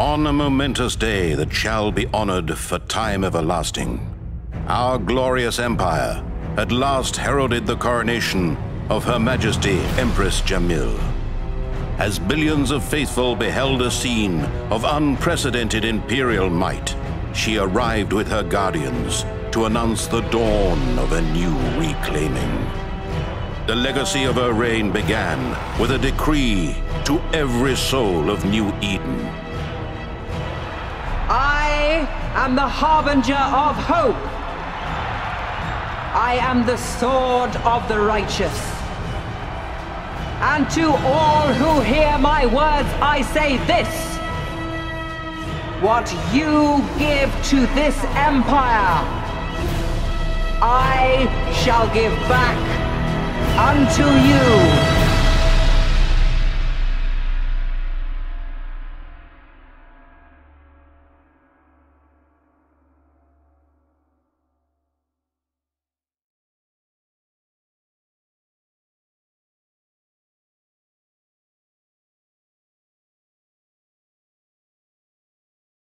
on a momentous day that shall be honored for time everlasting. Our glorious empire at last heralded the coronation of Her Majesty Empress Jamyl. As billions of faithful beheld a scene of unprecedented imperial might, she arrived with her guardians to announce the dawn of a new reclaiming. The legacy of her reign began with a decree to every soul of New Eden. Am the harbinger of hope. I am the sword of the righteous. And to all who hear my words, I say this. What you give to this empire, I shall give back unto you.